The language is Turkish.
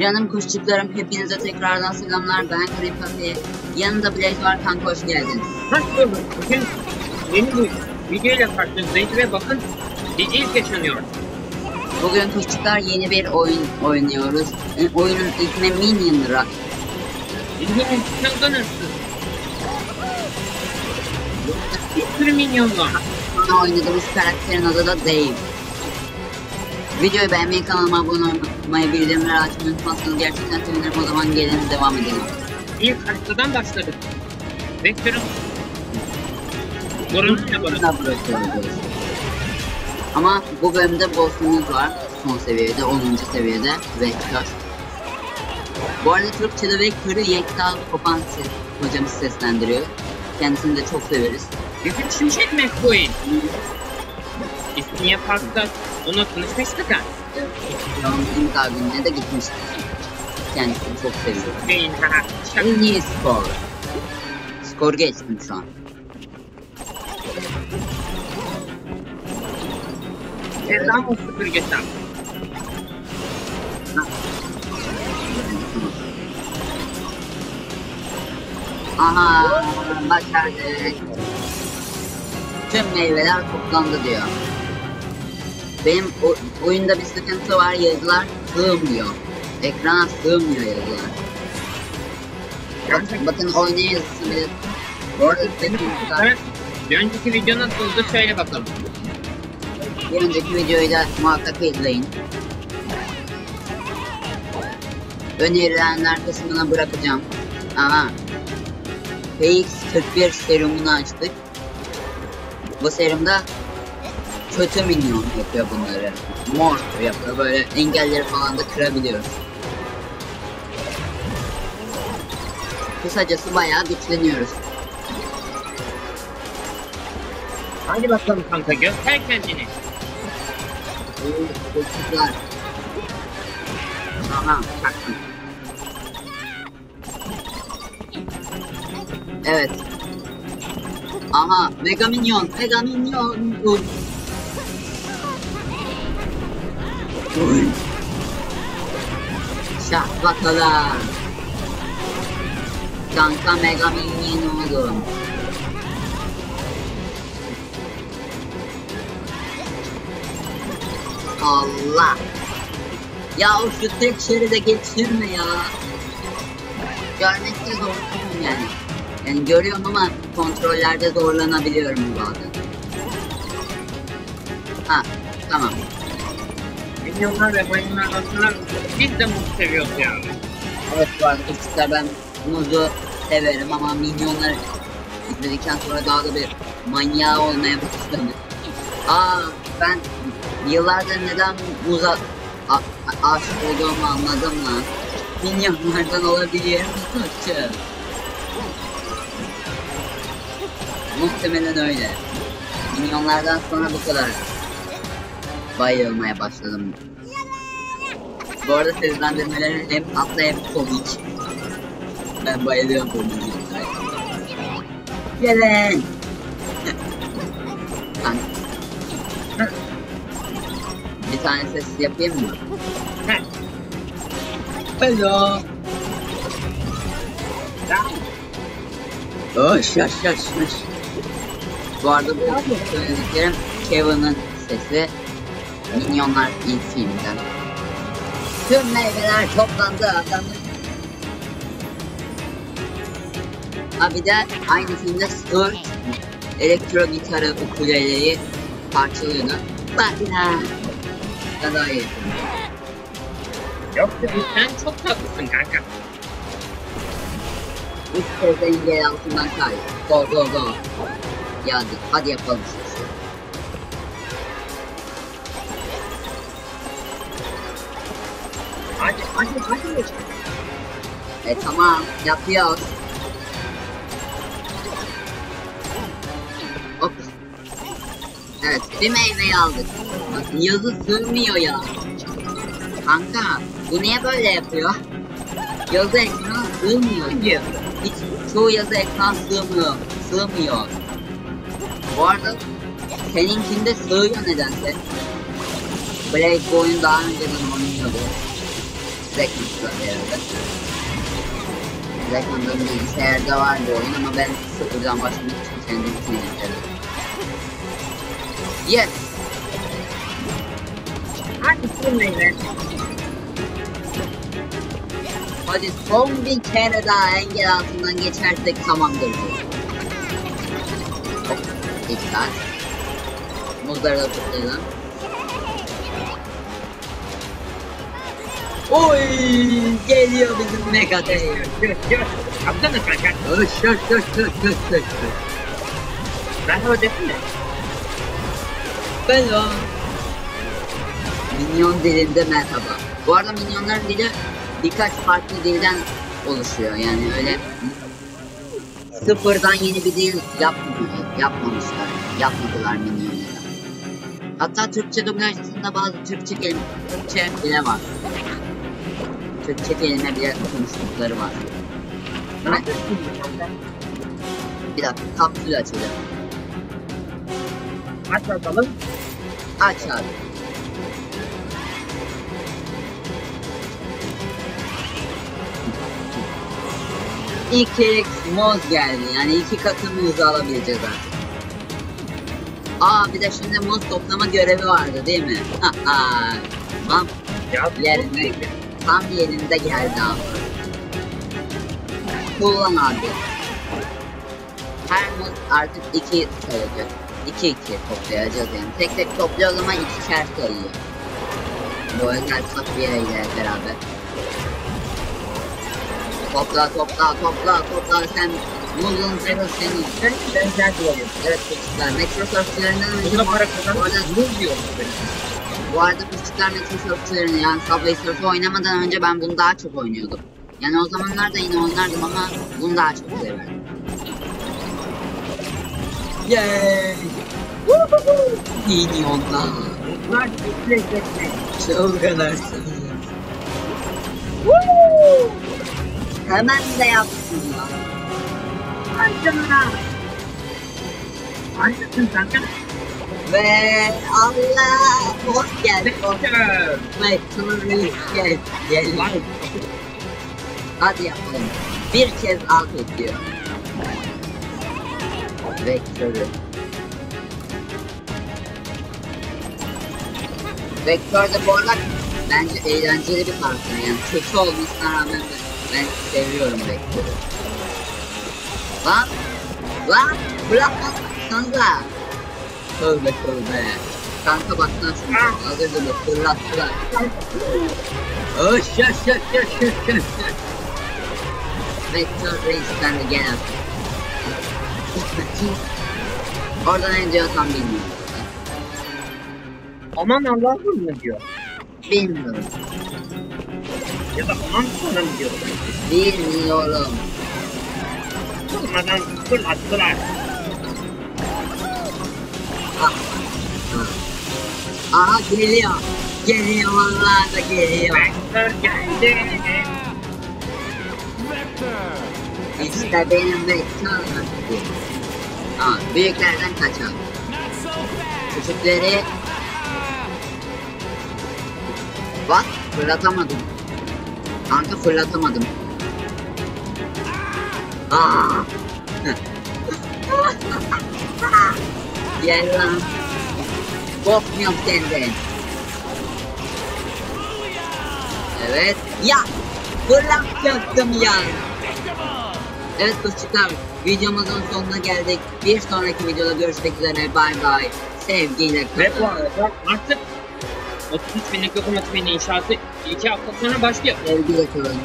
Canım kuşçuklarım hepinize tekrardan selamlar. Ben Gripafi. Yanında Blaze var kanka hoş geldin. Hoş bulduk. Bugün yeni bir video ile karşınızdayız ve bakın bir ilk yaşanıyor. Bugün kuşçuklar yeni bir oyun oynuyoruz. E, oyunun ismi Minion Rock. İlginin çılgınırsın. Bir sürü minyon var. Oynadığımız karakterin adı da Dave. Videoyu beğenmeyi, kanalıma abone olmayı, bildirimleri açmayı unutmazsanız gerçekten sevinirim. O zaman gelin devam edelim. İlk haritadan başladık. Vektörün borun. Daha bırakıyoruz. Ama bu bölümde boss'umuz var. Son seviyede, 10. seviyede. Vektör. Bu arada Türkçe'de Vektör'ü Yekta Kopan hocamız seslendiriyor. Kendisini de çok severiz. Bizim Şimşek McQueen. İstinye Park'ta onunla tanışmıştık ha. İmza gününe de gitmiştik. Kendisini çok seviyorum. Beyin ha. Şaka. En iyi skor. Skor geçtim şu an. Sevdam o süpürgesi. Aha başardık. Tüm meyveler toplandı diyor. Benim o- oyunda bir sıkıntı var yazılar sığmıyor. Ekrana sığmıyor yazılar. Bakın, bakın oynayın yazısı bile. Bu arada Evet. Bir önceki video nasıldı söyle bakalım. bir önceki videoyu da muhakkak izleyin. Önerilenler kısmına bırakacağım. Aha. PX41 serumunu açtık. Bu serumda kötü minyon yapıyor bunları. Mor yapıyor böyle engelleri falan da kırabiliyoruz. Kısacası bayağı güçleniyoruz. Hadi bakalım kanka göster kendini. Çocuklar. Aha, çaktım. Evet. Aha, Mega Minyon, Mega Minyon. Şah bakalım. Kanka Mega Minyon oldum. Allah. Ya o şu tek şeride geçirme ya. Görmekte zorlanıyorum yani. Yani görüyorum ama kontrollerde zorlanabiliyorum bazen. Ha tamam. Milyonlar ve maymunlardan sonra biz de muz seviyoruz ya. Evet bu arada çocuklar ben muzu severim ama minyonları izledikten sonra daha da bir manyağı olmaya başladım. Aa ben yıllardır neden muza aşık olduğumu anladım lan. Minyonlardan olabilir Türkçe? Muhtemelen öyle. Minyonlardan sonra bu kadar bayılmaya başladım. Bu arada seslendirmeleri hem tatlı hem komik. Ben bayılıyorum bu minyonlara. Gelin. Bir tane ses yapayım mı? Hello. Hoş yaş yaş yaş. Bu arada bu söylediklerim Kevin'ın sesi. Minyonlar ilk filmden. Tüm meyveler toplandı adamın. Ha bir de aynı filmde Sturt elektro gitarı ukuleleyi parçalıyordu. Bak ya. Ben daha iyi. Yoksa sen çok tatlısın kanka. Üç kez engel altından kay. Go go go. Ya hadi, hadi yapalım E tamam yapıyoruz. Hop. Evet bir meyveyi aldık. Bak, yazı sığmıyor ya. Kanka bu niye böyle yapıyor? Yazı ekrana sığmıyor. Hiç çoğu yazı ekran sığmıyor. Sığmıyor. Bu arada seninkinde sığıyor nedense. Blade bu oyun daha önceden oynuyordu. Zekman'da herhalde. Zekman'da bilgisayarda var bu oyun ama ben sıfırdan başlamak için kendim için yapıyorum. Yes! Hadi sürmeyin. Hadi son bir kere daha engel altından geçersek tamamdır bu. Hop, dikkat. Muzları da tutlayalım. Oy geliyor bizim Mega. Gör, gör. Yapsana kanka. Öş öş öş öş öş öş. Merhaba desene. Hello. Minyon dilinde merhaba. Bu arada minyonların dili birkaç farklı dilden oluşuyor. Yani öyle sıfırdan yeni bir dil yapmıyor, yapmamışlar. Yapmadılar minyonlara. Hatta Türkçe dublajcısında bazı Türkçe kelime, Türkçe bile var. Türkçe kelime bile konuştukları var. Ne yapıyorsun? Bir dakika kapsül açacağım. Aç bakalım. Aç abi. İki moz geldi. Yani iki katı muzu alabileceğiz artık. Aa bir de şimdi muz toplama görevi vardı değil mi? Ha ha. Tam Ya yerinde, tam yerinde geldi abi. Kullan abi. Her muz artık iki sayılacak. İki iki toplayacağız yani. Tek tek topluyoruz ama ikişer sayıyor. Bu özel takviyeyle beraber. Topla topla topla topla sen muzun zırhı senin. sen benzer diyorum. Evet çocuklar Microsoft'larından önce Bunda para bu arada, bu arada çocuklar Microsoft'larını yani Subway Surf'ı oynamadan önce ben bunu daha çok oynuyordum. Yani o zamanlar da yine oynardım ama bunu daha çok severdim. Yay! Minyonlar. Muzlar çok. Çılgınırsın. Hemen de yapsın ya. Ay canına. Harikasın kanka. Ve Allah hoş geldin. Vektör. geldin. Gel. Gel. Hadi yapalım. Bir kez alt ediyor. Vektörü. Vektör de bu arada bence eğlenceli bir karakter yani kötü olmasına rağmen ben, seviyorum Vektör'ü. Lan! Lan! Bırakmasanıza! Tövbe tövbe. Kanka baksana şunu kaldırdı fırlattılar. Öş öş öş öş öş öş öş. Vektör Reis sen de gel artık. Orada ne diyorsam bilmiyorum. aman Allah'ım mı diyor. Bilmiyorum. Ya da aman sonra mı diyor. Bilmiyorum. Durmadan fırlattılar. Aha geliyor. Geliyor vallahi da geliyor. Vektör geldi. İşte benim vektör. Aa, büyüklerden kaçalım. Küçükleri Bak fırlatamadım. Kanka fırlatamadım. Aa. Gel lan. Korkmuyorum senden. Evet. Ya. Fırlatacaktım ya. Evet çocuklar videomuzun sonuna geldik. Bir sonraki videoda görüşmek üzere. Bay bay. Sevgiyle Ve bu kalın. arada artık 33 binlik lokomotifin inşaatı 2 hafta sonra başlıyor. Sevgiyle kalın.